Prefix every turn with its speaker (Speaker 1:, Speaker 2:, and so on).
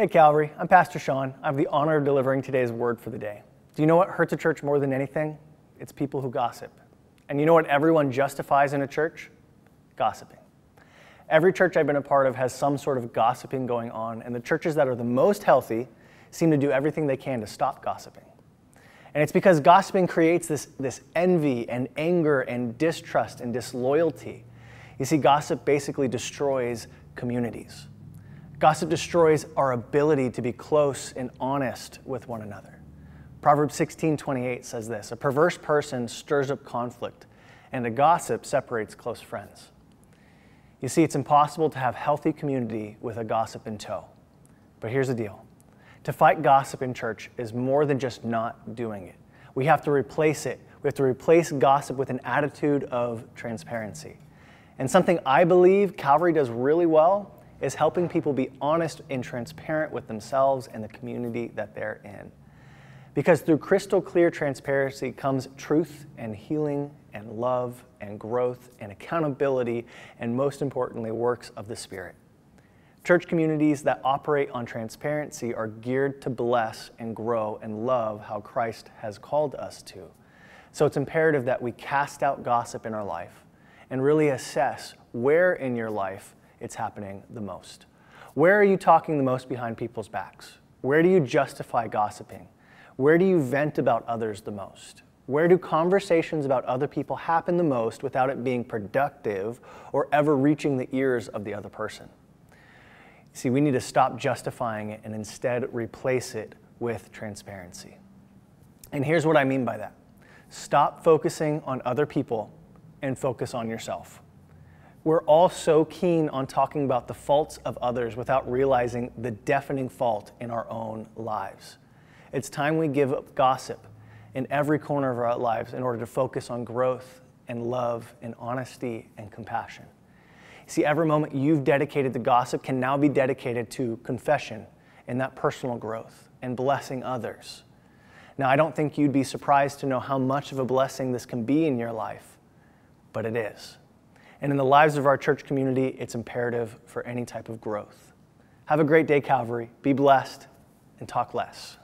Speaker 1: Hey, Calvary, I'm Pastor Shawn. I have the honor of delivering today's word for the day. Do you know what hurts a church more than anything? It's people who gossip. And you know what everyone justifies in a church? Gossiping. Every church I've been a part of has some sort of gossiping going on, and the churches that are the most healthy seem to do everything they can to stop gossiping. And it's because gossiping creates this, this envy and anger and distrust and disloyalty. You see, gossip basically destroys communities. Gossip destroys our ability to be close and honest with one another. Proverbs 16:28 says this, a perverse person stirs up conflict, and a gossip separates close friends. You see, it's impossible to have healthy community with a gossip in tow. But here's the deal. To fight gossip in church is more than just not doing it. We have to replace it. We have to replace gossip with an attitude of transparency. And something I believe Calvary does really well is helping people be honest and transparent with themselves and the community that they're in. Because through crystal clear transparency comes truth and healing and love and growth and accountability and most importantly, works of the Spirit. Church communities that operate on transparency are geared to bless and grow and love how Christ has called us to. So it's imperative that we cast out gossip in our life and really assess where in your life it's happening the most. Where are you talking the most behind people's backs? Where do you justify gossiping? Where do you vent about others the most? Where do conversations about other people happen the most without it being productive or ever reaching the ears of the other person? See, we need to stop justifying it and instead replace it with transparency. And here's what I mean by that stop focusing on other people and focus on yourself. We're all so keen on talking about the faults of others without realizing the deafening fault in our own lives. It's time we give up gossip in every corner of our lives in order to focus on growth and love and honesty and compassion. See, every moment you've dedicated to gossip can now be dedicated to confession and that personal growth and blessing others. Now, I don't think you'd be surprised to know how much of a blessing this can be in your life, but it is. And in the lives of our church community, it's imperative for any type of growth. Have a great day, Calvary. Be blessed and talk less.